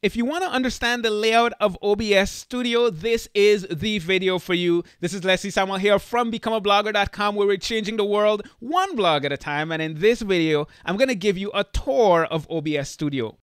If you want to understand the layout of OBS Studio, this is the video for you. This is Leslie Samuel here from becomeablogger.com where we're changing the world one blog at a time. And in this video, I'm going to give you a tour of OBS Studio.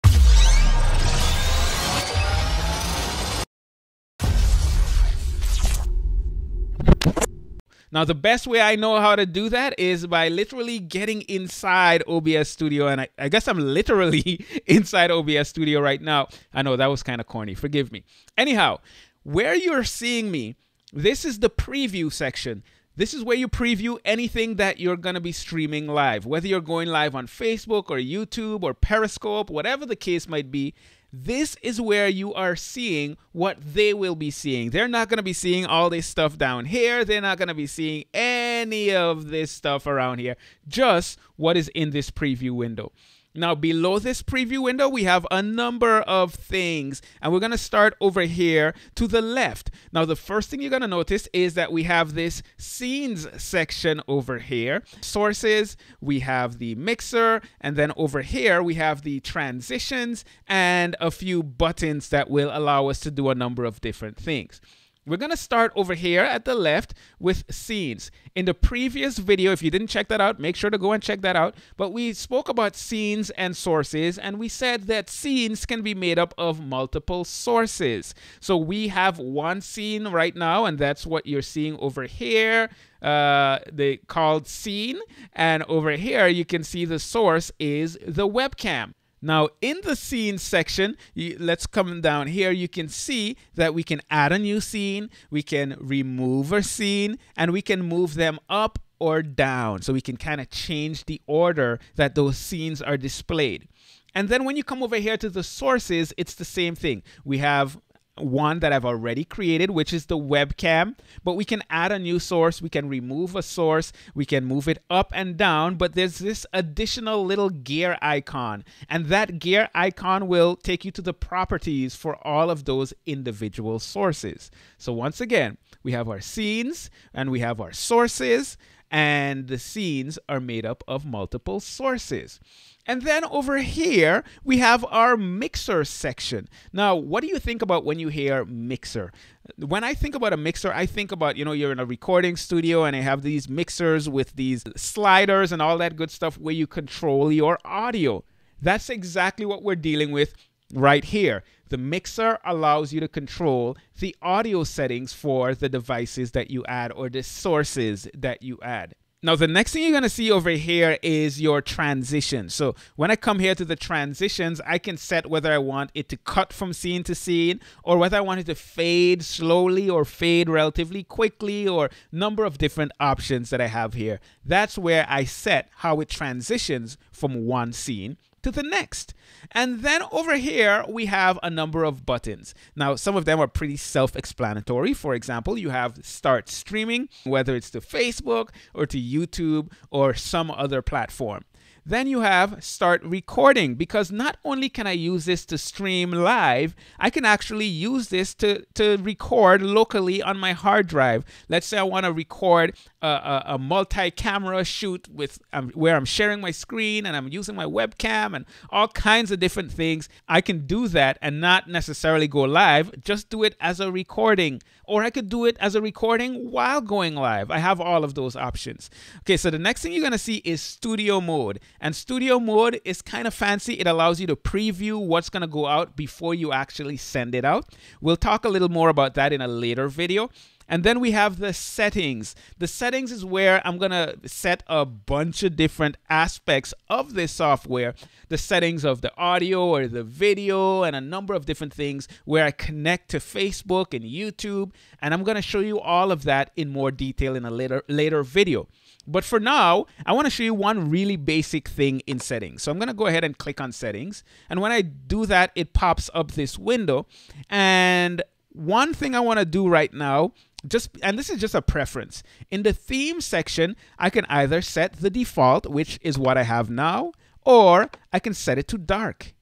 Now, the best way I know how to do that is by literally getting inside OBS Studio. And I, I guess I'm literally inside OBS Studio right now. I know that was kind of corny. Forgive me. Anyhow, where you're seeing me, this is the preview section. This is where you preview anything that you're going to be streaming live, whether you're going live on Facebook or YouTube or Periscope, whatever the case might be this is where you are seeing what they will be seeing. They're not going to be seeing all this stuff down here. They're not going to be seeing any of this stuff around here, just what is in this preview window. Now below this preview window, we have a number of things and we're gonna start over here to the left. Now the first thing you're gonna notice is that we have this scenes section over here. Sources, we have the mixer, and then over here we have the transitions and a few buttons that will allow us to do a number of different things. We're going to start over here at the left with scenes. In the previous video, if you didn't check that out, make sure to go and check that out. But we spoke about scenes and sources, and we said that scenes can be made up of multiple sources. So we have one scene right now, and that's what you're seeing over here. Uh, they called scene, and over here you can see the source is the webcam. Now in the scene section, you, let's come down here. You can see that we can add a new scene, we can remove a scene, and we can move them up or down. So we can kind of change the order that those scenes are displayed. And then when you come over here to the sources, it's the same thing. We have one that I've already created, which is the webcam. But we can add a new source, we can remove a source, we can move it up and down. But there's this additional little gear icon, and that gear icon will take you to the properties for all of those individual sources. So once again, we have our scenes and we have our sources, and the scenes are made up of multiple sources. And then over here, we have our mixer section. Now, what do you think about when you hear mixer? When I think about a mixer, I think about, you know, you're in a recording studio and they have these mixers with these sliders and all that good stuff where you control your audio. That's exactly what we're dealing with right here. The mixer allows you to control the audio settings for the devices that you add or the sources that you add. Now, the next thing you're going to see over here is your transition. So when I come here to the transitions, I can set whether I want it to cut from scene to scene or whether I want it to fade slowly or fade relatively quickly or number of different options that I have here. That's where I set how it transitions from one scene to the next. And then over here, we have a number of buttons. Now, some of them are pretty self-explanatory. For example, you have start streaming, whether it's to Facebook or to YouTube or some other platform. Then you have start recording because not only can I use this to stream live, I can actually use this to, to record locally on my hard drive. Let's say I want to record a, a, a multi-camera shoot with um, where I'm sharing my screen and I'm using my webcam and all kinds of different things. I can do that and not necessarily go live, just do it as a recording. Or I could do it as a recording while going live. I have all of those options. Okay, so the next thing you're going to see is studio mode. And studio mode is kind of fancy. It allows you to preview what's going to go out before you actually send it out. We'll talk a little more about that in a later video. And then we have the settings. The settings is where I'm going to set a bunch of different aspects of this software. The settings of the audio or the video and a number of different things where I connect to Facebook and YouTube. And I'm going to show you all of that in more detail in a later, later video. But for now, I want to show you one really basic thing in settings. So I'm going to go ahead and click on settings. And when I do that, it pops up this window. And one thing I want to do right now, just and this is just a preference. In the theme section, I can either set the default, which is what I have now, or I can set it to dark.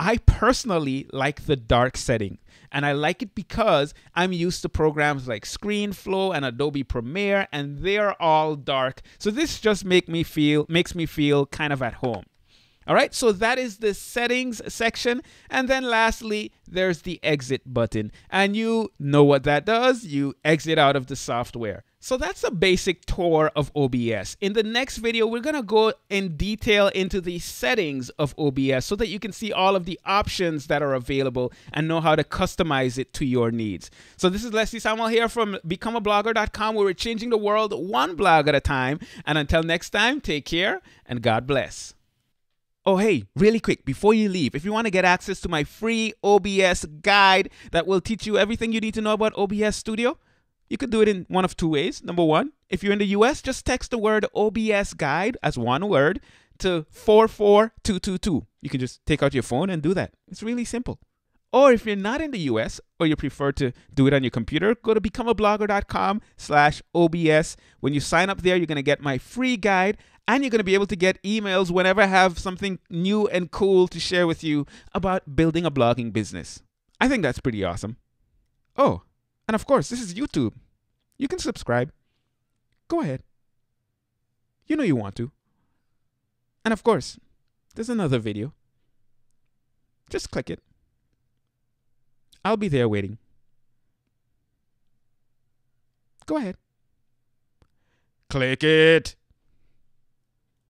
I personally like the dark setting. And I like it because I'm used to programs like ScreenFlow and Adobe Premiere and they're all dark. So this just make me feel makes me feel kind of at home. All right, so that is the settings section. And then lastly, there's the exit button. And you know what that does. You exit out of the software. So that's a basic tour of OBS. In the next video, we're gonna go in detail into the settings of OBS so that you can see all of the options that are available and know how to customize it to your needs. So this is Leslie Samuel here from becomeablogger.com where we're changing the world one blog at a time. And until next time, take care and God bless. Oh, hey, really quick, before you leave, if you want to get access to my free OBS guide that will teach you everything you need to know about OBS Studio, you could do it in one of two ways. Number one, if you're in the US, just text the word OBS guide as one word to 44222. You can just take out your phone and do that. It's really simple. Or if you're not in the US or you prefer to do it on your computer, go to becomeablogger.com slash OBS. When you sign up there, you're going to get my free guide and you're going to be able to get emails whenever I have something new and cool to share with you about building a blogging business. I think that's pretty awesome. Oh, and of course, this is YouTube. You can subscribe. Go ahead. You know you want to. And of course, there's another video. Just click it. I'll be there waiting. Go ahead. Click it.